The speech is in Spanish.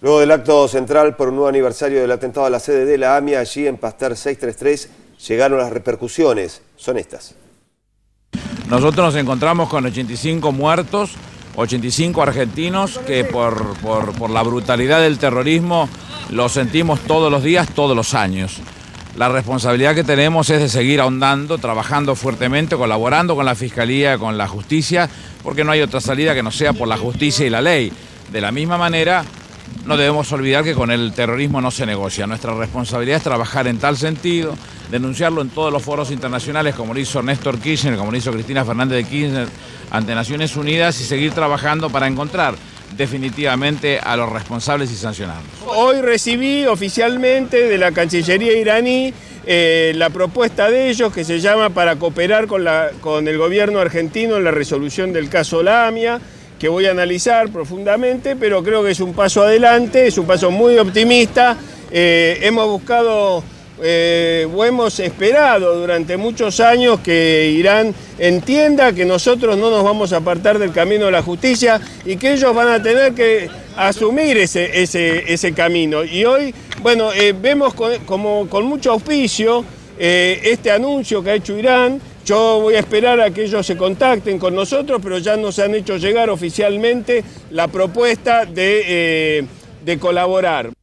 Luego del acto central por un nuevo aniversario del atentado a la sede de la AMIA, allí en Pasteur 633 llegaron las repercusiones. Son estas. Nosotros nos encontramos con 85 muertos, 85 argentinos que por, por, por la brutalidad del terrorismo lo sentimos todos los días, todos los años. La responsabilidad que tenemos es de seguir ahondando, trabajando fuertemente, colaborando con la Fiscalía, con la justicia, porque no hay otra salida que no sea por la justicia y la ley. De la misma manera, no debemos olvidar que con el terrorismo no se negocia. Nuestra responsabilidad es trabajar en tal sentido, denunciarlo en todos los foros internacionales, como lo hizo Néstor Kirchner, como lo hizo Cristina Fernández de Kirchner, ante Naciones Unidas y seguir trabajando para encontrar definitivamente a los responsables y sancionarlos. Hoy recibí oficialmente de la Cancillería iraní eh, la propuesta de ellos que se llama para cooperar con, la, con el gobierno argentino en la resolución del caso Lamia que voy a analizar profundamente, pero creo que es un paso adelante, es un paso muy optimista. Eh, hemos buscado eh, o hemos esperado durante muchos años que Irán entienda que nosotros no nos vamos a apartar del camino de la justicia y que ellos van a tener que asumir ese, ese, camino. Y hoy, bueno, eh, vemos como con mucho auspicio este anuncio que ha hecho Irán, yo voy a esperar a que ellos se contacten con nosotros, pero ya nos han hecho llegar oficialmente la propuesta de, de colaborar.